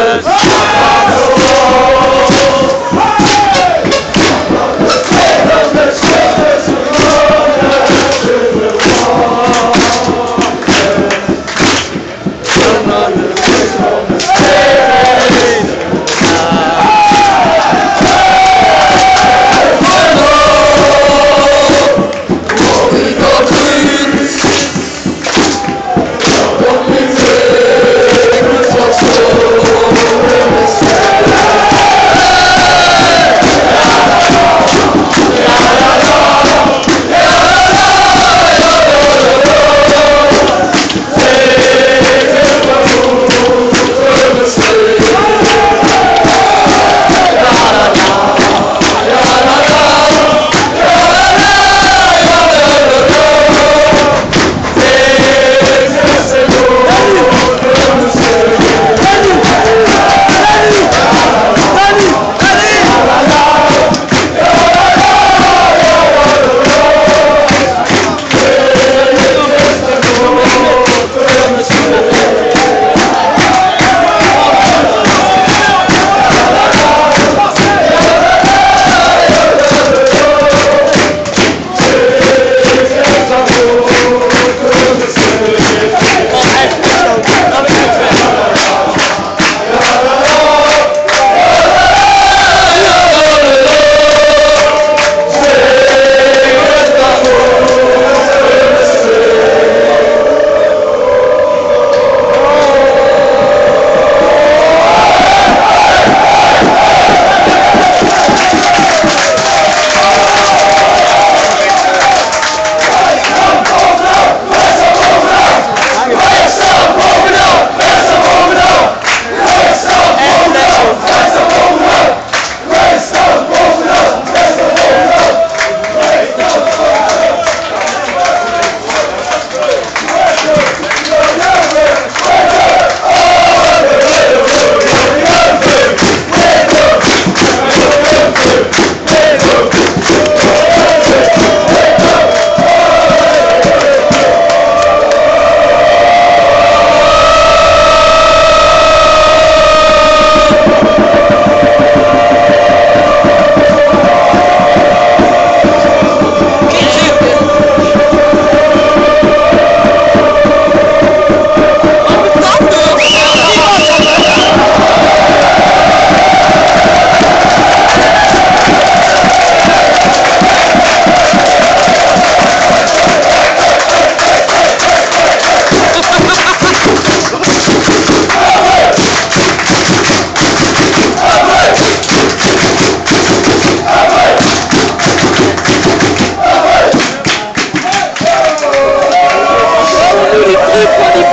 oh del